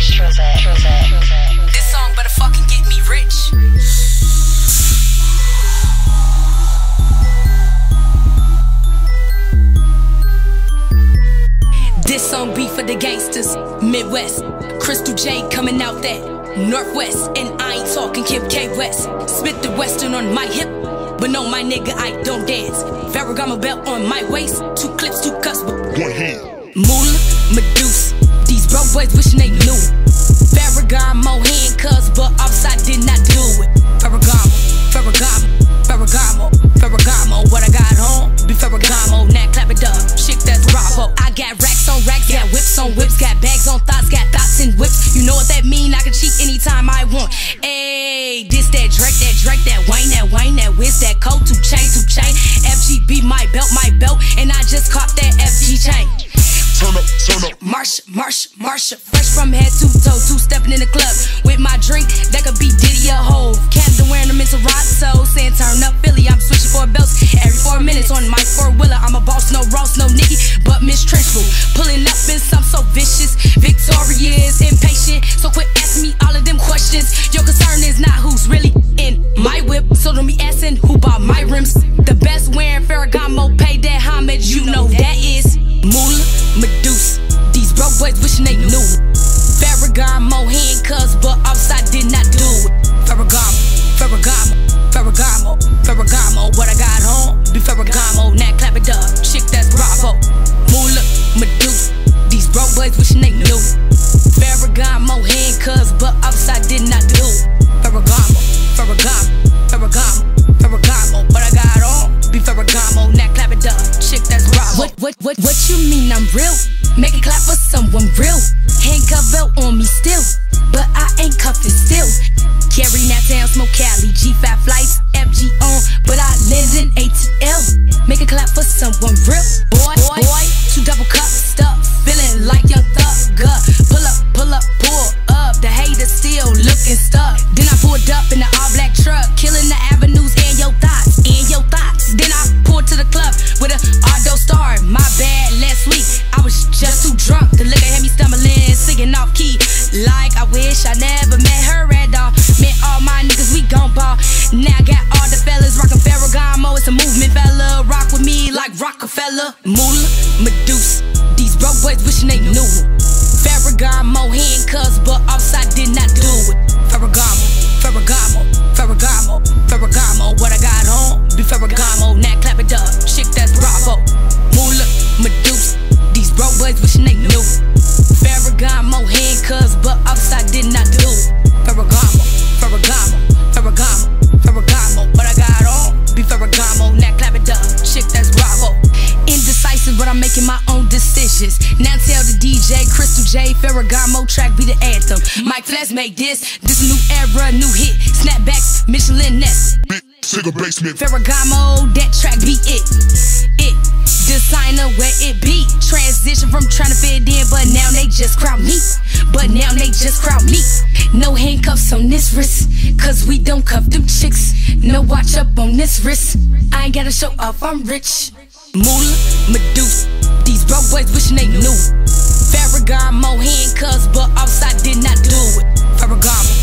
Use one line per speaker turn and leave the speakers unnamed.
This song better fucking get me rich. This song be for the gangsters, Midwest. Crystal J coming out that Northwest, and I ain't talking Kim K West. Spit the Western on my hip, but no, my nigga, I don't dance. Ferragamo belt on my waist, two clips, two cups,
One hand.
Moolah, Medusa, boys wishing they knew. Ferragamo handcuffs, but upside did not do it. Ferragamo, Ferragamo, Ferragamo, Ferragamo. What I got home, be Ferragamo. Now clap it up, shit that's bravo. I got racks on racks, got whips on whips, got bags on thoughts, got thoughts and whips. You know what that mean? I can cheat anytime I want. Ayy, this that Drake, that Drake, that Wayne, fresh from head to toe, two stepping in the club with my drink. That could be Diddy or Hove. Canada wearing them into Toronto, saying turn up Philly. I'm switching for belts every four minutes on my four wheeler. I'm a boss, no Ross, Ferragamo handcuffs, but upside did not do. Ferragamo, Ferragamo, Ferragamo, Ferragamo. What I got on, be Ferragamo. Now clap it up, chick that's bravo. What, what, what, what you mean I'm real? Make it clap for someone real. Handcuff belt on me still, but I ain't cuffing still. Carry that town, smoke Cali, G5 flights, FG on, but I live in ATL. Make it clap for someone real. Boy, Rockefeller. Own decisions. Now tell the DJ, Crystal J, Ferragamo track be the anthem. Mike Flex make this, this new era, new hit. Snapbacks, Mitchell and
Ness. Cigar basement.
Ferragamo, that track be it. It. Designer where it be. Transition from trying to fit in, but now they just crowd me. But now they just crowd me. No handcuffs on this wrist, cause we don't cuff them chicks. No watch up on this wrist. I ain't gotta show off, I'm rich. Moolah, Medusa. These broke boys wishing they knew. Ferragamo handcuffs, but upside did not do it. Ferragamo,